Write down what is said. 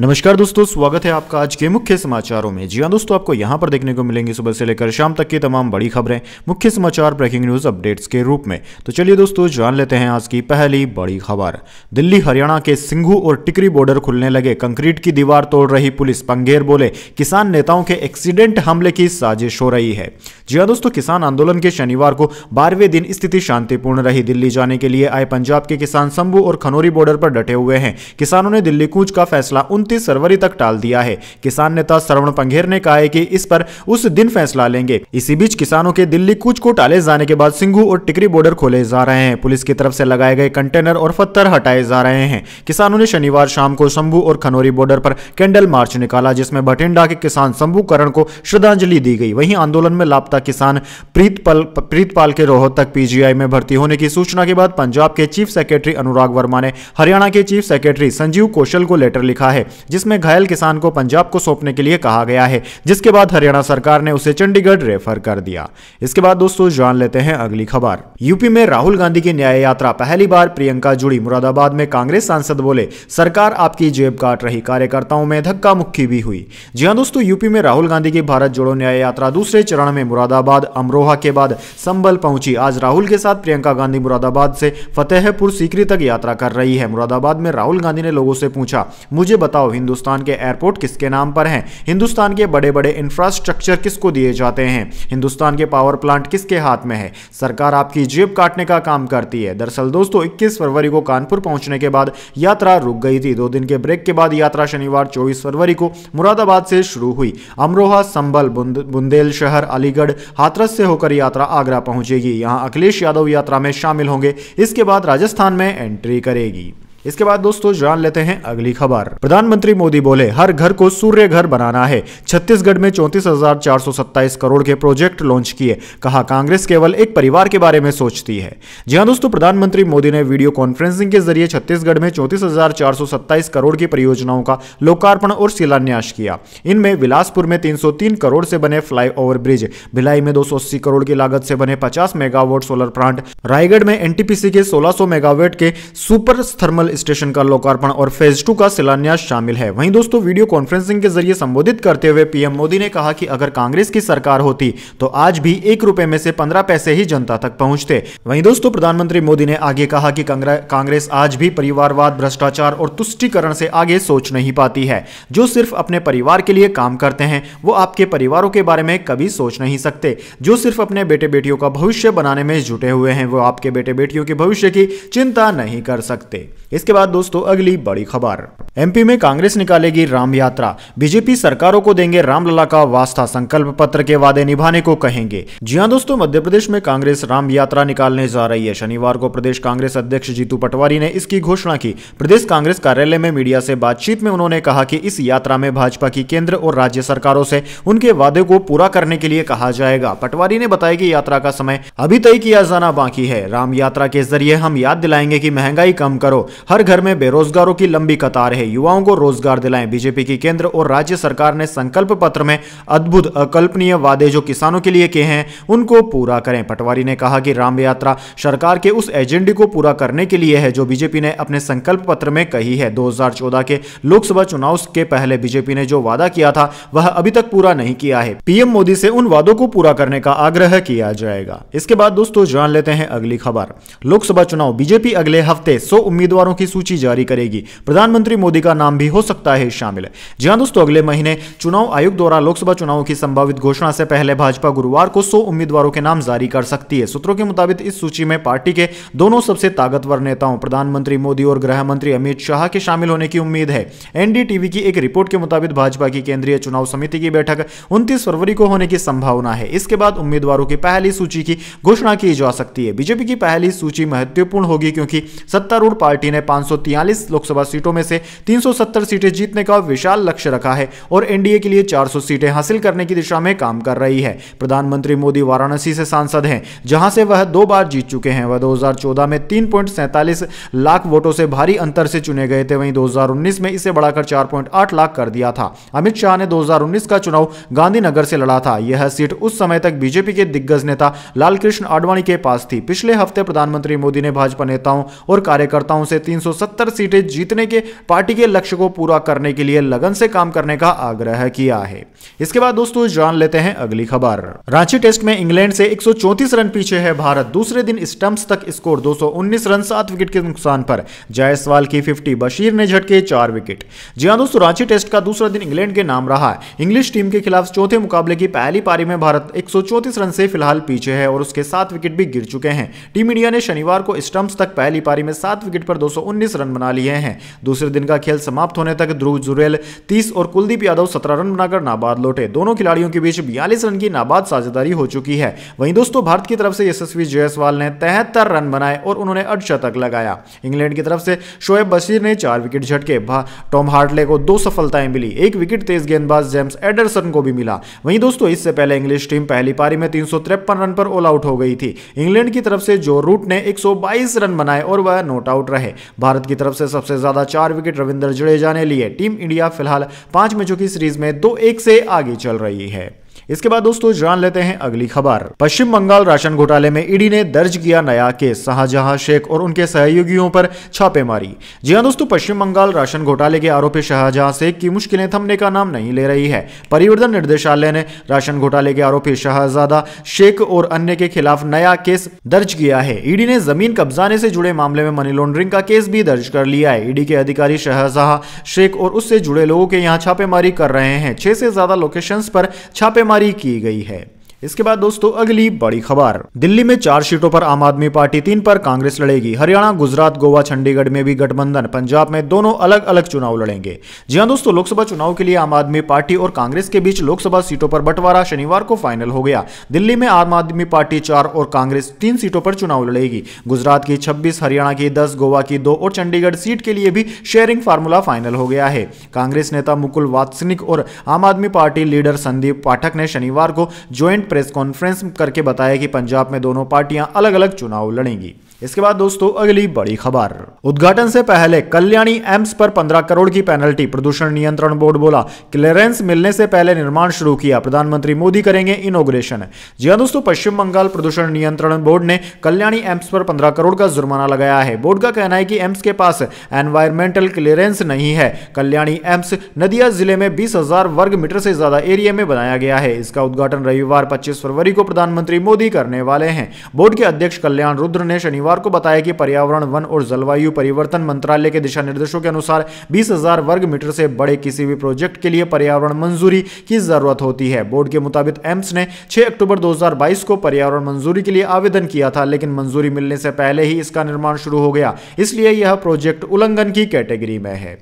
नमस्कार दोस्तों, स्वागत है आपका आज के मुख्य समाचारों में। जी हाँ दोस्तों, आपको यहाँ पर देखने को मिलेंगी सुबह से लेकर शाम तक की तमाम बड़ी खबरें, मुख्य समाचार, ब्रेकिंग न्यूज़ अपडेट्स के रूप में। तो चलिए दोस्तों, जान लेते हैं आज की पहली बड़ी खबर। दिल्ली, हरियाणा के सिंघू और टिकरी बॉर्डर खुलने लगे। कंक्रीट की दीवार तोड़ रही पुलिस। पंगेर बोले, किसान नेताओं के एक्सीडेंट हमले की साजिश हो रही है। जी हाँ दोस्तों, किसान आंदोलन के शनिवार को बारहवें दिन स्थिति शांतिपूर्ण रही। दिल्ली जाने के लिए आए पंजाब के किसान शंभू और खनौरी बॉर्डर पर डटे हुए हैं। किसानों ने दिल्ली कूच का फैसला उनतीस फरवरी तक टाल दिया है। किसान नेता श्रवण पंघेर ने कहा है कि इस पर उस दिन फैसला लेंगे। इसी बीच किसानों के दिल्ली कूच को टाले जाने के बाद सिंघू और टिकरी बॉर्डर खोले जा रहे हैं। पुलिस की तरफ़ से लगाए गए कंटेनर और पत्थर हटाए जा रहे हैं। किसानों ने शनिवार शाम को शंभू और खनौरी बॉर्डर पर कैंडल मार्च निकाला, जिसमें भटिंडा के किसान शंभू करण को श्रद्धांजलि दी गई। वहीं आंदोलन में लापता किसान प्रीतपाल प्रीतपाल के रोहतक, पीजीआई में भर्ती होने की सूचना के बाद पंजाब के चीफ सेक्रेटरी अनुराग वर्मा ने हरियाणा के चीफ सेक्रेटरी संजीव कौशल को लेटर लिखा है। जिसमें घायल किसान को पंजाब को सौंपने के लिए कहा गया है। जिसके बाद हरियाणा सरकार ने उसे चंडीगढ़ रेफर कर दिया। इसके बाद दोस्तों जान लेते हैं अगली खबर। यूपी में राहुल गांधी की न्याय यात्रा पहली बार प्रियंका जुड़ी। मुरादाबाद में कांग्रेस सांसद बोले, सरकार आपकी जेब काट रही। कार्यकर्ताओं में धक्का मुक्की भी हुई। जी हाँ दोस्तों, यूपी में राहुल गांधी की भारत जोड़ो न्याय यात्रा दूसरे चरण में मुरादाबाद, अमरोहा के बाद संबल पहुँची। आज राहुल के साथ प्रियंका गांधी मुरादाबाद से फतेहपुर सीकरी तक यात्रा कर रही है। मुरादाबाद में राहुल गांधी ने लोगों से पूछा, मुझे बताओ हिंदुस्तान के एयरपोर्ट किसके नाम पर हैं? हिंदुस्तान के बड़े बड़े इंफ्रास्ट्रक्चर किसको दिए जाते हैं? हिंदुस्तान के पावर प्लांट किसके हाथ में है? सरकार आपकी जेब काटने का काम करती है। दरअसल दोस्तों 21 फरवरी को कानपुर पहुँचने के बाद यात्रा रुक गई थी। दो दिन के ब्रेक के बाद यात्रा शनिवार, चौबीस फरवरी को मुरादाबाद से शुरू हुई। अमरोहा संबल बुंदेल शहर, अलीगढ़, हाथरस से होकर यात्रा आगरा पहुंचेगी। यहाँ अखिलेश यादव यात्रा में शामिल होंगे। इसके बाद राजस्थान में एंट्री करेगी। इसके बाद दोस्तों जान लेते हैं अगली खबर। प्रधानमंत्री मोदी बोले, हर घर को सूर्य घर बनाना है। छत्तीसगढ़ में चौंतीस करोड़ के प्रोजेक्ट लॉन्च किए। कहा, कांग्रेस केवल एक परिवार के बारे में सोचती है। जी हाँ दोस्तों, प्रधानमंत्री मोदी ने वीडियो कॉन्फ्रेंसिंग के ज़रिए छत्तीसगढ़ में चौंतीस करोड़ की परियोजनाओं का लोकार्पण और शिलान्यास किया। इनमें बिलासपुर में तीन सौ तीन करोड़ से बने फ्लाई ब्रिज, भिलाई में दो सौ अस्सी करोड़ की लागत से बने पचास मेगावाट सोलर प्लांट, रायगढ़ में एनटीपीसी के सोलह मेगावाट के सुपर थर्मल स्टेशन का लोकार्पण और फ़ेज़ टू का शिलान्यास शामिल है। वहीं दोस्तों वीडियो कॉन्फ्रेंसिंग के ज़रिए संबोधित करते हुए पीएम मोदी ने कहा कि अगर कांग्रेस की सरकार होती तो आज भी एक रुपए में से पंद्रह पैसे ही जनता तक पहुँचते। वहीं दोस्तों, प्रधानमंत्री मोदी ने आगे कहा कि कांग्रेस आज भी परिवारवाद, भ्रष्टाचार और तुष्टिकरण से आगे सोच नहीं पाती है। जो सिर्फ़ अपने परिवार के लिए काम करते हैं, वो आपके परिवारों के बारे में कभी सोच नहीं सकते। जो सिर्फ़ अपने बेटे बेटियों का भविष्य बनाने में जुटे हुए हैं, वो आपके बेटे बेटियों के भविष्य की चिंता नहीं कर सकते। इसके बाद दोस्तों, अगली बड़ी खबर। एमपी में कांग्रेस निकालेगी राम यात्रा। बीजेपी सरकारों को देंगे रामलला का वास्ता संकल्प पत्र के वादे निभाने को कहेंगे। जी हाँ दोस्तों, मध्य प्रदेश में कांग्रेस राम यात्रा निकालने जा रही है। शनिवार को प्रदेश कांग्रेस अध्यक्ष जीतू पटवारी ने इसकी घोषणा की। प्रदेश कांग्रेस कार्यालय में मीडिया से बातचीत में उन्होंने कहा कि इस यात्रा में भाजपा की केंद्र और राज्य सरकारों से उनके वादे को पूरा करने के लिए कहा जाएगा। पटवारी ने बताया कि यात्रा का समय अभी तय किया जाना बाकी है। राम यात्रा के ज़रिए हम याद दिलाएँगे की महँगाई कम करो हर घर में बेरोजगारों की लंबी कतार है। युवाओं को रोज़गार दिलाएँ बीजेपी की केंद्र और राज्य सरकार ने संकल्प पत्र में अद्भुत अकल्पनीय वादे जो किसानों के लिए किए हैं, उनको पूरा करें। पटवारी ने कहा कि राम यात्रा सरकार के उस एजेंडे को पूरा करने के लिए है जो बीजेपी ने अपने संकल्प पत्र में कही है। दो हज़ार चौदह के लोकसभा चुनाव के पहले बीजेपी ने जो वादा किया था, वह अभी तक पूरा नहीं किया है। पीएम मोदी से उन वादों को पूरा करने का आग्रह किया जाएगा। इसके बाद दोस्तों जान लेते हैं अगली खबर। लोकसभा चुनाव, बीजेपी अगले हफ़्ते सौ उम्मीदवारों की सूची जारी करेगी। प्रधानमंत्री मोदी का नाम भी हो सकता है शामिल। जी हाँ दोस्तों, अगले महीने चुनाव आयोग द्वारा लोकसभा चुनाव की संभावित घोषणा से पहले भाजपा गुरुवार को सौ उम्मीदवारों के नाम जारी कर सकती है। सूत्रों के मुताबिक इस सूची में पार्टी के दोनों सबसे ताकतवर नेताओं, प्रधानमंत्री मोदी और गृह मंत्री अमित शाह के शामिल होने की उम्मीद है। एनडीटीवी की एक रिपोर्ट के मुताबिक भाजपा की केंद्रीय चुनाव समिति की बैठक उनतीस फरवरी को होने की संभावना है। इसके बाद उम्मीदवारों की पहली सूची की घोषणा की जा सकती है। बीजेपी की पहली सूची महत्वपूर्ण होगी क्योंकि सत्तारूढ़ पार्टी ने पाँच लोकसभा सीटों में से 370 सीटें जीतने का विशाल लक्ष्य रखा है और एनडीए के लिए 400 सीटें हासिल करने की दिशा में काम कर रही है। प्रधानमंत्री मोदी वाराणसी से सांसद हैं, जहाँ से वह दो बार जीत चुके हैं। वह 2014 में तीन लाख वोटों से भारी अंतर से चुने गए थे। वहीं 2019 में इसे बढ़ाकर 4.8 लाख कर दिया था। अमित शाह ने 2019 का चुनाव गांधीनगर से लड़ा था। यह सीट उस समय तक बीजेपी के दिग्गज नेता लालकृष्ण आडवाणी के पास थी। पिछले हफ़्ते प्रधानमंत्री मोदी ने भाजपा नेताओं और कार्यकर्ताओं से तीन 370 सीटें जीतने के पार्टी के लक्ष्य को पूरा करने के लिए लगन से काम करने का आग्रह किया है। इसके बाद दोस्तों जान लेते हैं अगली खबर। रांची टेस्ट में इंग्लैंड से 134 रन पीछे है भारत। दूसरे दिन स्टंप्स तक स्कोर 219 रन, सात विकेट के नुकसान पर। जायसवाल की 50 बशीर ने झटके चार विकेट। जी हाँ दोस्तों, रांची टेस्ट का दूसरा दिन इंग्लैंड के नाम रहा। इंग्लिश टीम के खिलाफ चौथे मुकाबले की पहली पारी में भारत एक रन से फ़िलहाल पीछे है और उसके सात विकेट भी गिर चुके हैं। टीम इंडिया ने शनिवार को स्टंप्स तक पहली पारी में सात विकेट पर 219 रन बना लिए हैं। दूसरे दिन का खेल समाप्त होने तक ध्रुव जुरेल 30 और कुलदीप यादव 17 रन बनाकर नाबाद लौटे। दोनों खिलाड़ियों के बीच बयालीस रन की नाबाद साझेदारी हो चुकी है। वहीं दोस्तों, भारत की तरफ़ से यशस्वी जायसवाल ने तिहत्तर रन बनाए और उन्होंने अर्धशतक लगाया। इंग्लैंड की तरफ़ से शोएब बशीर ने चार विकेट झटके। टॉम हार्टले को दो सफलताएँ मिली। एक विकेट तेज गेंदबाज जेम्स एडरसन को भी मिला। वहीं दोस्तों, इससे पहले इंग्लिश टीम पहली पारी में तीन सौ तिरपन रन पर ऑल आउट हो गई थी। इंग्लैंड की तरफ़ से जो रूट ने 122 रन बनाए और वह नोट आउट रहे। भारत की तरफ़ से सबसे ज़्यादा चार विकेट रविंद्र जडेजा ने लिए। टीम इंडिया फ़िलहाल पाँच मैचों की सीरीज़ में दो एक से आगे चल रही है। इसके बाद दोस्तों जान लेते हैं अगली खबर। पश्चिम बंगाल राशन घोटाले में ईडी ने दर्ज किया नया केस, शाहजहां शेख और उनके सहयोगियों पर छापेमारी। जी हाँ दोस्तों, पश्चिम बंगाल राशन घोटाले के आरोपी शाहजहां शेख की मुश्किलें थमने का नाम नहीं ले रही है। परिवर्तन निर्देशालय ने राशन घोटाले के आरोपी शाहजादा शेख और अन्य के खिलाफ नया केस दर्ज किया है। ईडी ने ज़मीन कब्जाने से जुड़े मामले में मनी लॉन्ड्रिंग का केस भी दर्ज कर लिया है। ईडी के अधिकारी शाहजहां शेख और उससे जुड़े लोगों के यहाँ छापेमारी कर रहे हैं। छह से ज़्यादा लोकेशन पर छापेमारी जारी की गई है। इसके बाद दोस्तों, अगली बड़ी खबर। दिल्ली में चार सीटों पर आम आदमी पार्टी तीन पर कांग्रेस लड़ेगी। हरियाणा, गुजरात, गोवा, चंडीगढ़ में भी गठबंधन, पंजाब में दोनों अलग अलग चुनाव लड़ेंगे। जी हाँ दोस्तों, लोकसभा चुनाव के लिए आम आदमी पार्टी और कांग्रेस के बीच लोकसभा सीटों पर बंटवारा शनिवार को फाइनल हो गया। दिल्ली में आम आदमी पार्टी चार और कांग्रेस तीन सीटों पर चुनाव लड़ेगी। गुजरात की छब्बीस, हरियाणा की दस, गोवा की दो और चंडीगढ़ सीट के लिए भी शेयरिंग फार्मूला फाइनल हो गया है। कांग्रेस नेता मुकुल वात्सनिक और आम आदमी पार्टी लीडर संदीप पाठक ने शनिवार को ज्वाइंट प्रेस कॉन्फ्रेंस करके बताया कि पंजाब में दोनों पार्टियाँ अलग अलग चुनाव लड़ेंगी। इसके बाद दोस्तों, अगली बड़ी खबर। उद्घाटन से पहले कल्याणी एम्स पर 15 करोड़ की पेनल्टी, प्रदूषण नियंत्रण बोर्ड बोला। क्लियरेंस मिलने से पहले निर्माण शुरू किया। प्रधानमंत्री मोदी करेंगे इनोग्रेशन जी हाँ दोस्तों, पश्चिम बंगाल प्रदूषण नियंत्रण बोर्ड ने कल्याणी एम्स पर पंद्रह करोड़ का जुर्माना लगाया है। बोर्ड का कहना है कि एम्स के पास एनवायरमेंटल क्लियरेंस नहीं है। कल्याणी एम्स नदिया ज़िले में बीस वर्ग मीटर से ज़्यादा एरिया में बनाया गया है। इसका उद्घाटन रविवार पच्चीस फरवरी को प्रधानमंत्री मोदी करने वाले हैं। बोर्ड के अध्यक्ष कल्याण रुद्र ने शनिवार शनिवार को बताया कि पर्यावरण, वन और जलवायु परिवर्तन मंत्रालय के दिशा निर्देशों के अनुसार बीस हज़ार वर्ग मीटर से बड़े किसी भी प्रोजेक्ट के लिए पर्यावरण मंजूरी की ज़रूरत होती है। बोर्ड के मुताबिक एम्स ने 6 अक्टूबर 2022 को पर्यावरण मंजूरी के लिए आवेदन किया था, लेकिन मंजूरी मिलने से पहले ही इसका निर्माण शुरू हो गया। इसलिए यह प्रोजेक्ट उल्लंघन की कैटेगरी में है।